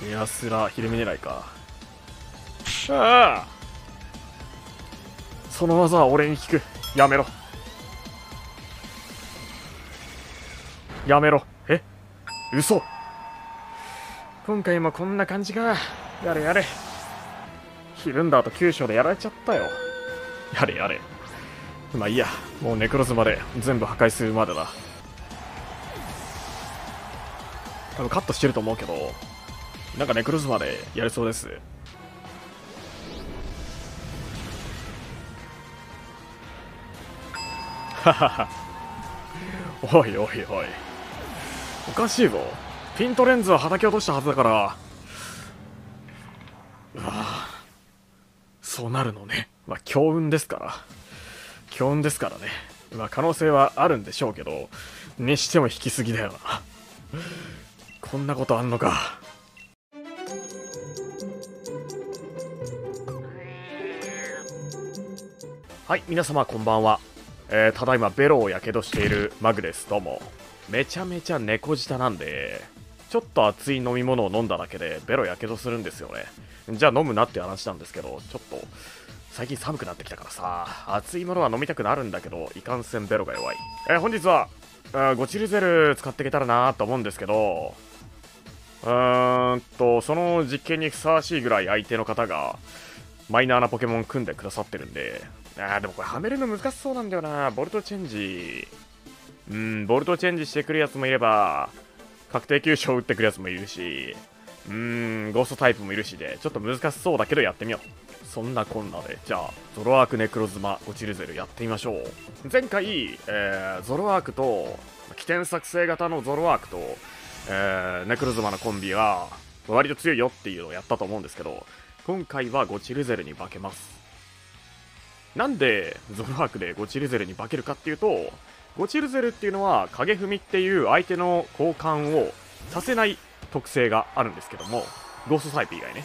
ひやすらひるみ狙いか。ああ。その技は俺に効く。やめろ。やめろ。え？嘘。今回もこんな感じか。やれやれ。ヒルンダーと急所でやられちゃったよ。やれやれ。まあいいや。もうネクロズまで全部破壊するまでだ。多分カットしてると思うけどなんかネクロズまでやれそうです。ははは。おいおいおい。おかしいぞ。ピントレンズは叩き落としたはずだから。うわそうなるのね。まあ強運ですから。強運ですからね。まあ可能性はあるんでしょうけどにしても引きすぎだよな。こんなことあんのか。はい皆様こんばんは、えー、ただいまベロをやけどしているマグですどうも。めちゃめちゃ猫舌なんでちょっと熱い飲み物を飲んだだけでベロやけどするんですよね。じゃあ飲むなって話なんですけどちょっと最近寒くなってきたからさ熱いものは飲みたくなるんだけどいかんせんベロが弱い。えー、本日はゴチルゼル使っていけたらなと思うんですけどうーんとその実験にふさわしいぐらい相手の方がマイナーなポケモン組んでくださってるんであーでもこれはめるの難しそうなんだよな。ボルトチェンジ。うんボルトチェンジしてくるやつもいれば確定急所打ってくるやつもいるし。うーんゴーストタイプもいるしでちょっと難しそうだけどやってみよう。そんなこんなで。じゃあゾロアークネクロズマゴチルゼルやってみましょう。前回、えー、ゾロアークと起点作成型のゾロアークと、えー、ネクロズマのコンビは割と強いよっていうのをやったと思うんですけど今回はゴチルゼルに化けます。なんでゾロアークでゴチルゼルに化けるかっていうとゴチルゼルっていうのは影踏みっていう相手の交換をさせない特性があるんですけどもゴーストタイプ以外ね。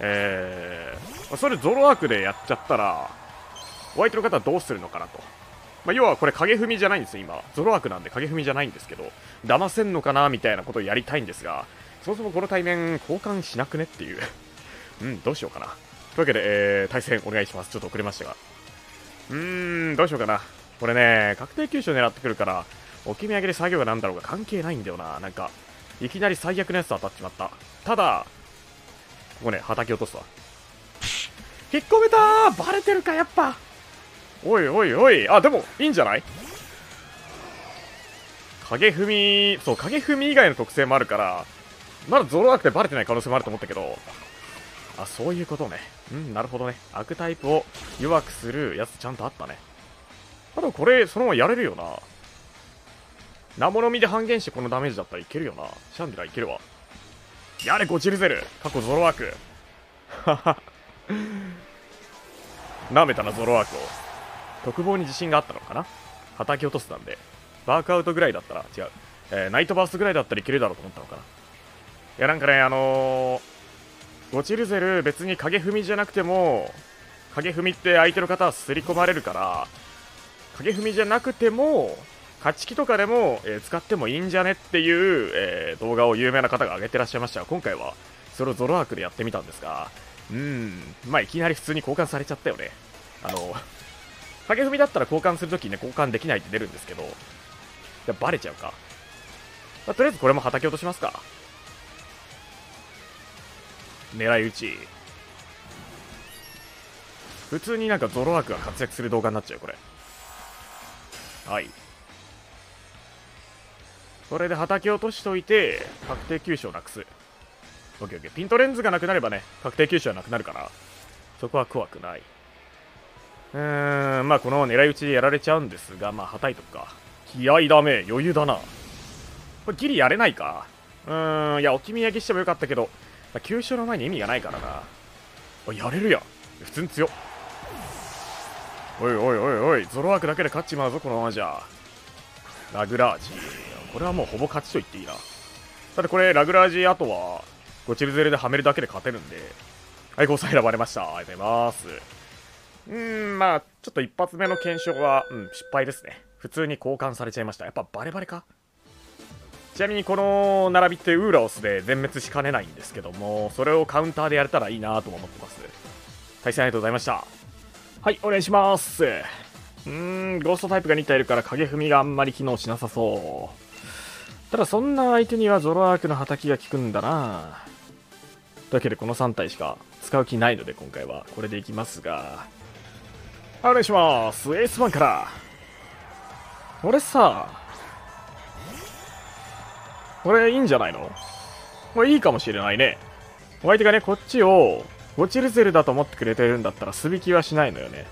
えー、それゾロアークでやっちゃったらお相手の方はどうするのかなと、まあ、要はこれ影踏みじゃないんですよ今。ゾロアークなんで影踏みじゃないんですけど騙せんのかなみたいなことをやりたいんですがそもそもこの対面交換しなくねっていう。うんどうしようかな。というわけで、えー、対戦お願いします。ちょっと遅れましたが。うーんどうしようかな。これね確定急所狙ってくるから置き土産で作業がなんだろうが関係ないんだよな。なんかいきなり最悪のやつ当たっちまった。ただここね叩き落とすわ。引っ込めたー！バレてるかやっぱ。おいおいおい。あでもいいんじゃない？影踏みそう影踏み以外の特性もあるからまだゾロアークでバレてない可能性もあると思ったけど。あそういうことね。うんなるほどね。悪タイプを弱くするやつちゃんとあったね。あでもこれそのままやれるよな。生の身で半減してこのダメージだったらいけるよな。シャンディラいけるわ。やれゴチルゼル。過去ゾロワーク。はは。舐めたなゾロワークを。特防に自信があったのかな？叩き落とすなんで。バークアウトぐらいだったら違う、えー、ナイトバースぐらいだったらいけるだろうと思ったのかな。いやなんかねあのー、ゴチルゼル別に影踏みじゃなくても影踏みって相手の方はすり込まれるから影踏みじゃなくても勝ち気とかでも、えー、使ってもいいんじゃねっていう、えー、動画を有名な方が上げてらっしゃいました。今回はそれをゾロアークでやってみたんですがうんまあいきなり普通に交換されちゃったよね。あの影踏みだったら交換するときにね交換できないって出るんですけどバレちゃうか、まあ、とりあえずこれも叩き落としますか。狙い撃ち。普通になんかゾロアークが活躍する動画になっちゃうこれ。はい。それで叩き落としといて確定急所をなくす。オッケーオッケー。ピントレンズがなくなればね確定急所はなくなるからそこは怖くない。うーんまあこの狙い撃ちでやられちゃうんですがまあはたいとくか。気合ダメ余裕だな。これギリやれないか。うーんいや置き土産してもよかったけど、あ、急所の前に意味がないからな。あやれるやん。普通に強おいおいおいおいゾロワークだけで勝っちまうぞこのままじゃ。ラグラージ。これはもうほぼ勝ちと言っていいな。ただこれラグラージあとはゴチルゼルではめるだけで勝てるんで。はい5歳選ばれました。ありがとうございます。うーんまあちょっと一発目の検証は、うん、失敗ですね。普通に交換されちゃいました。やっぱバレバレか？ちなみにこの並びってウーラオスで全滅しかねないんですけどもそれをカウンターでやれたらいいなと思ってます。対戦ありがとうございました。はいお願いします。うーんゴーストタイプが2体いるから影踏みがあんまり機能しなさそう。ただそんな相手にはゾロアークの畑が効くんだな。というわけでこの3体しか使う気ないので今回はこれでいきますが。お願いします。エース1から。俺さこれいいんじゃないの？これいいかもしれないね。お相手がね、こっちを、ゴチルゼルだと思ってくれてるんだったら、素引きはしないのよね。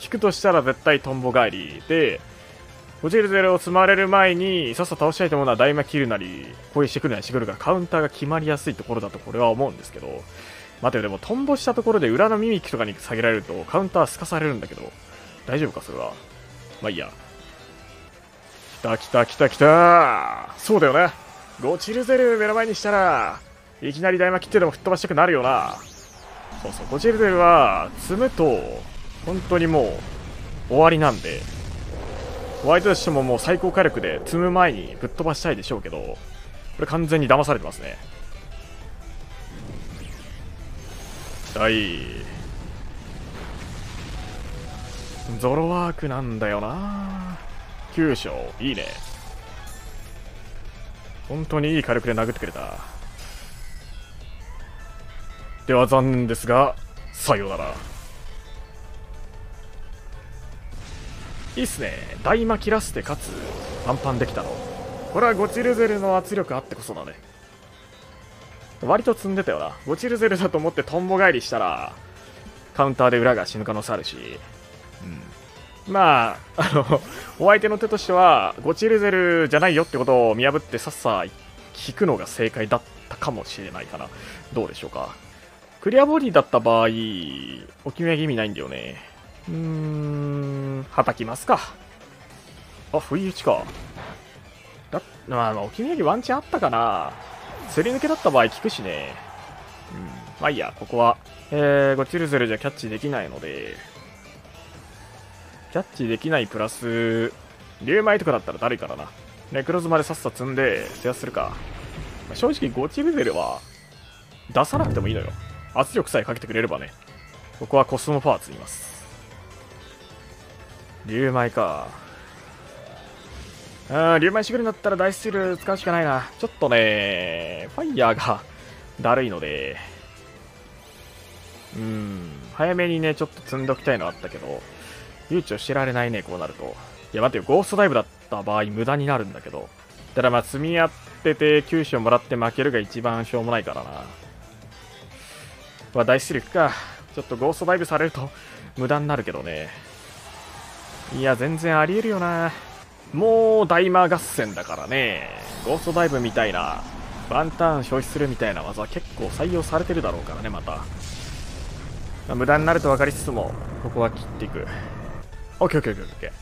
引くとしたら絶対トンボ帰りで、ゴチルゼルを積まれる前に、さっさ倒したいと思うのは大魔切るなり、攻撃してくるなりしてくるから、カウンターが決まりやすいところだとこれは思うんですけど、待てよ、でもトンボしたところで裏のミミキとかに下げられると、カウンターすかされるんだけど、大丈夫か、それは？まあいいや。来た来た来た来たそうだよね。ゴチルゼル目の前にしたら、いきなり大魔切ってでも吹っ飛ばしたくなるよな。そうそう、ゴチルゼルは、積むと、本当にもう、終わりなんで、ホワイトとしてももう最高火力で積む前にぶっ飛ばしたいでしょうけど、これ完全に騙されてますね。はい。ゾロワークなんだよな9勝、いいね。本当にいい火力で殴ってくれた。では残念ですが、さようなら。いいっすね。大魔切らせてかつ、パンパンできたの。これはゴチルゼルの圧力あってこそだね。割と積んでたよな。ゴチルゼルだと思ってトンボ返りしたら、カウンターで裏が死ぬ可能性あるし。うん。まあ、あの、お相手の手としては、ゴチルゼルじゃないよってことを見破ってさっさ聞くのが正解だったかもしれないかな。どうでしょうか。クリアボディだった場合、お決め意味ないんだよね。うーん、はたきますか。あ、不意打ちか。だまあ、お決め上げワンチャンあったかな。すり抜けだった場合効くしね。うん。まあいいや、ここは、えー、ゴチルゼルじゃキャッチできないので、キャッチできないプラス、竜舞とかだったらだるいからな。ネクロズまでさっさ積んで、制圧するか。正直ゴチルゼルは、出さなくてもいいのよ。圧力さえかけてくれればね。ここはコスモパワー積みます。竜舞か。あー、竜舞してくるんだったらダイスシール使うしかないな。ちょっとね、ファイヤーが だるいので、うん、早めにね、ちょっと積んでおきたいのあったけど、悠長してられないね、こうなると。いや、待てよ、ゴーストダイブだった場合、無駄になるんだけど。ただまあ、積み合ってて、九州をもらって負けるが一番しょうもないからな。まあ、大出力か。ちょっとゴーストダイブされると、無駄になるけどね。いや、全然ありえるよな。もう、大魔合戦だからね。ゴーストダイブみたいな、ワンターン消費するみたいな技は、結構採用されてるだろうからね、また。まあ、無駄になると分かりつつも、ここは切っていく。オッケーオッケーオッケー。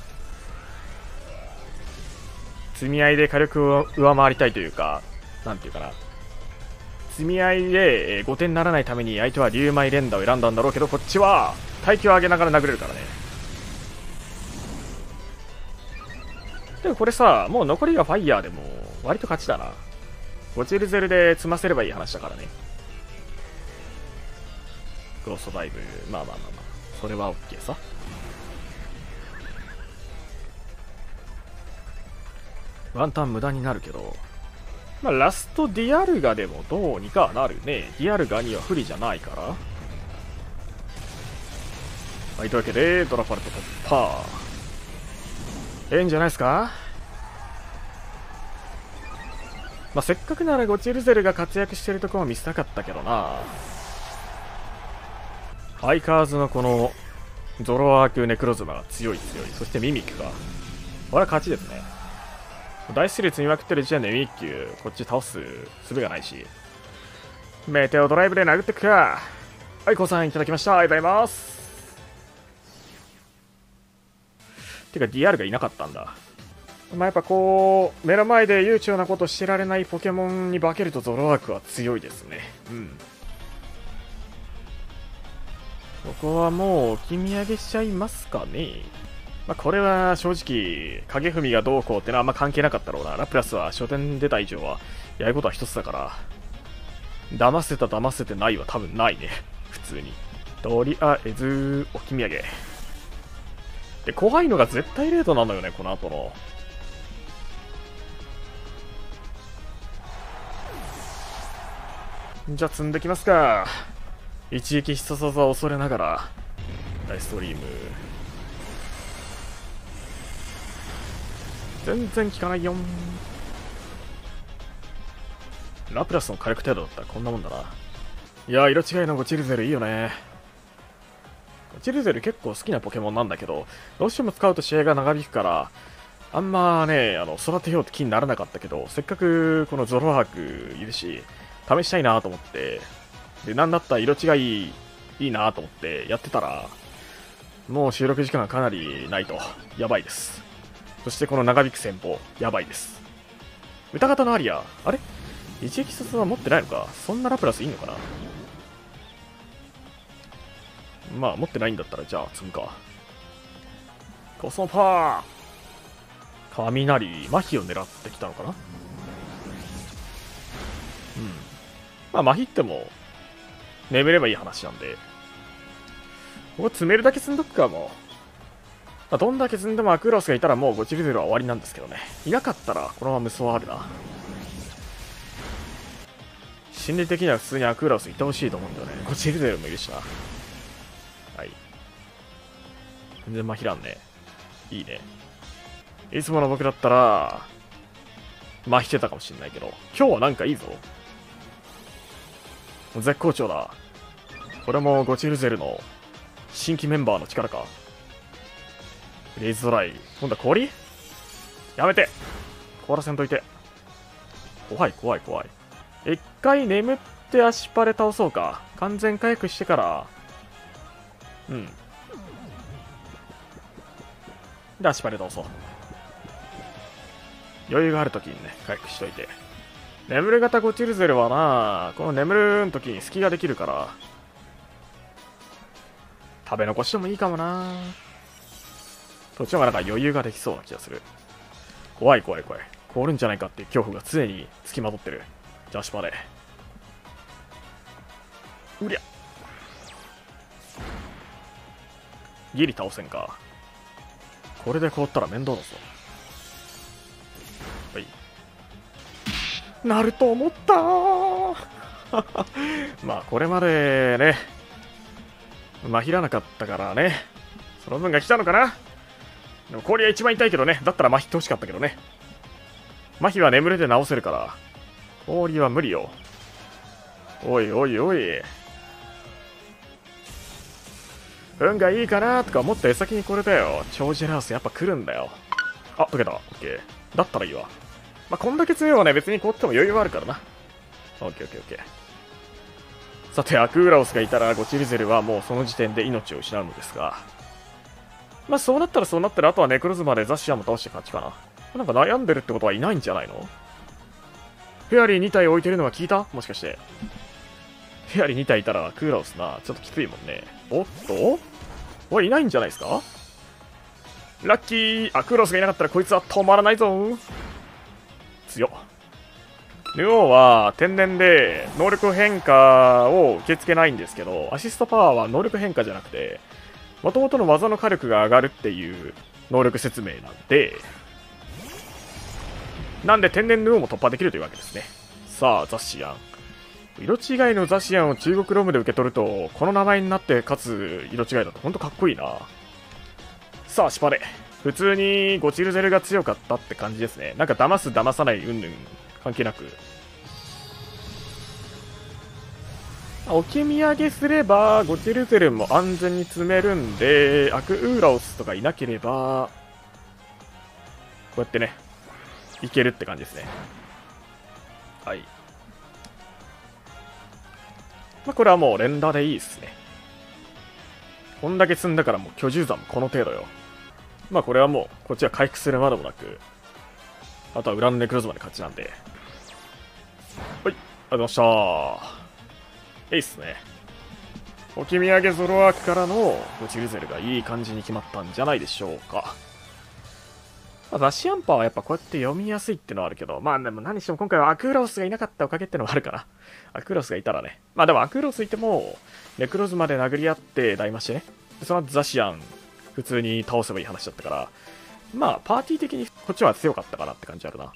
積み合いで火力を上回りたいというか、なんていうかな。積み合いで5点ならないために相手は竜舞連打を選んだんだろうけど、こっちは耐久を上げながら殴れるからね。でもこれさ、もう残りがファイヤーでも割と勝ちだな。ゴチルゼルで積ませればいい話だからね。ゴーストダイブ、まあまあまあまあ。それは OK さ。ワンタン無駄になるけど、まあ、ラストディアルガでもどうにかなるね。ディアルガには不利じゃないから。はい、というわけで、ドラファルト突破。ええんじゃないですか？まあ、せっかくならゴチルゼルが活躍してるところを見せたかったけどな。相変わらずのこの、ゾロアークネクロズマが強い強い。そしてミミックが。これは勝ちですね。大出力積みまくってる時点でミミッキュこっち倒す術がないし。メテオドライブで殴ってくか。はい、コさんいただきました。ありがとうございます。てか DR がいなかったんだ。まあ、やっぱこう、目の前で悠長なことしてられないポケモンに化けるとゾロワークは強いですね。うん。ここはもう、置き土産しちゃいますかね。まあ、これは正直、影文がどうこうってのはあんま関係なかったろうな。ラプラスは書店出た以上は、やることは一つだから。騙せた騙せてないは多分ないね。普通に。とりあえず、置き土産。で、怖いのが絶対レートなのよね、この後の。じゃあ積んできますか。一撃必殺技を恐れながら、大ストリーム。全然効かないよラプラスの火力程度だったらこんなもんだな。いや、色違いのゴチルゼルいいよね。ゴチルゼル結構好きなポケモンなんだけど、どうしても使うと試合が長引くから、あんまね、あの、育てようって気にならなかったけど、せっかくこのゾロワークいるし、試したいなと思って、で、なんだったら色違いいいなと思ってやってたら、もう収録時間がかなりないと、やばいです。そしてこの長引く戦法、やばいです。歌方のアリア、あれ？一撃殺は持ってないのか？そんなラプラスいいのかな？まあ、持ってないんだったら、じゃあ、積むか。コスモパー雷、麻痺を狙ってきたのかな？うん。まあ、麻痺っても、眠ればいい話なんで。ここ詰めるだけ積んどくか、もう。まあ、どんだけ積んでもアクロスがいたらもうゴチルゼルは終わりなんですけどね。いなかったら、このまま無双あるな。心理的には普通にアクーラスいてほしいと思うんだよね。ゴチルゼルもいるしな。はい。全然まひらんね。いいね。いつもの僕だったら、まひてたかもしんないけど、今日はなんかいいぞ。絶好調だ。これもゴチルゼルの新規メンバーの力か。レイズドライ。今度は氷？やめて凍らせんといて。怖い怖い怖い。一回眠って足パレ倒そうか。完全回復してから、うん。で、足パレ倒そう。余裕があるときにね、回復しといて。眠る型ゴチルゼルはな、この眠るん時に隙ができるから、食べ残してもいいかもなそっちの方がなんか余裕ができそうな気がする。怖い怖い怖い。凍るんじゃないかっていう恐怖が常に付きまとってる。じゃあ足パレ。うりゃギリ倒せんかこれで凍ったら面倒だぞはいなると思った まあこれまでねまひらなかったからねその分が来たのかなでも氷は一番痛いけどねだったら麻痺ってほしかったけどね麻痺は眠れて治せるから氷は無理よおいおいおい運がいいかなとか思った矢先にこれだよ。超ジェラースやっぱ来るんだよ。あ、溶けた。オッケー。だったらいいわ。まあ、こんだけ強いはね、別に凍っても余裕はあるからな。オッケーオッケーオッケー。さて、アクーラオスがいたら、ゴチリゼルはもうその時点で命を失うのですが。まあ、そうなったらそうなったら、あとはネクロズマでザシアも倒して勝ちかな。なんか悩んでるってことはいないんじゃないの？フェアリー2体置いてるのが聞いた？もしかして。フェアリー2体いたらクーラオスな、ちょっときついもんね。おっと？おい、いないんじゃないですか？ラッキーあ、クーラオスがいなかったらこいつは止まらないぞ強っ。ヌオーは天然で能力変化を受け付けないんですけど、アシストパワーは能力変化じゃなくて、もともとの技の火力が上がるっていう能力説明なんで、なんで天然ヌオーも突破できるというわけですね。さあ、ザシアン。色違いのザシアンを中国ロムで受け取ると、この名前になってかつ色違いだとほんとかっこいいな。さあ、シパレ。普通にゴチルゼルが強かったって感じですね。なんか騙す騙さないうんぬん関係なく。置き土産すれば、ゴチルゼルも安全に積めるんで、アクウーラオスとかいなければ、こうやってね、いけるって感じですね。はい。まあ、これはもう連打でいいっすね。こんだけ積んだからもう居住山もこの程度よ。まあこれはもう、こっちは回復するまでもなく、あとは裏のネクロズマで勝ちなんで。はい、ありがとうございました。えいっすね。置き土産ゾロアークからのゴチルゼルがいい感じに決まったんじゃないでしょうか。まあ、ザシアンパーはやっぱこうやって読みやすいってのはあるけど、まあでも何しても今回はアクーロスがいなかったおかげってのはあるかな。アクーロスがいたらね。まあでもアクーロスいても、ネクロズまで殴り合って大増してね。その後ザシアン、普通に倒せばいい話だったから、まあパーティー的にこっちは強かったかなって感じあるな。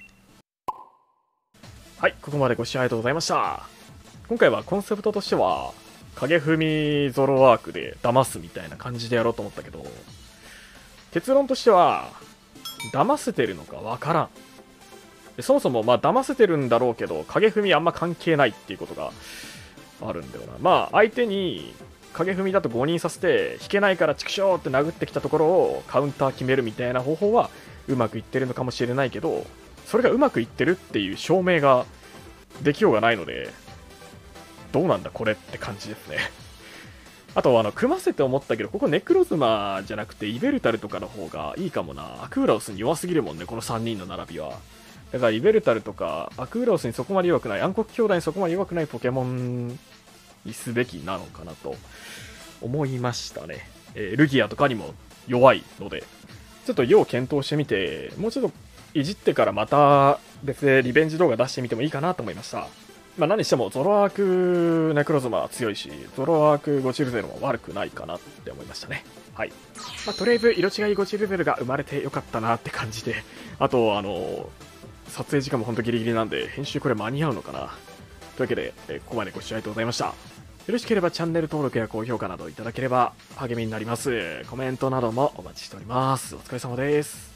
はい、ここまでご視聴ありがとうございました。今回はコンセプトとしては、影踏みゾロワークで騙すみたいな感じでやろうと思ったけど、結論としては、騙せてるのかわからん。そもそも、まあ、騙せてるんだろうけど、影踏みあんま関係ないっていうことがあるんだよな。まあ、相手に影踏みだと誤認させて、引けないから畜生って殴ってきたところをカウンター決めるみたいな方法はうまくいってるのかもしれないけど、それがうまくいってるっていう証明ができようがないので、どうなんだこれって感じですね。あと、あの、組ませて思ったけど、ここネクロズマじゃなくて、イベルタルとかの方がいいかもな。アクーラオスに弱すぎるもんね、この3人の並びは。だから、イベルタルとか、アクーラオスにそこまで弱くない、暗黒兄弟にそこまで弱くないポケモンにすべきなのかなと思いましたね。えー、ルギアとかにも弱いので、ちょっと要検討してみて、もうちょっといじってからまた別でリベンジ動画出してみてもいいかなと思いました。まあ、何してもゾロアークネクロズマは強いし、ゾロアークゴチルゼルも悪くないかなって思いましたね。はい。まあ、とりあえず色違いゴチルゼルが生まれてよかったなって感じで、あと、あの、撮影時間もほんとギリギリなんで、編集これ間に合うのかなというわけで、えここまでご視聴ありがとうございました。よろしければチャンネル登録や高評価などいただければ励みになります。コメントなどもお待ちしております。お疲れ様です。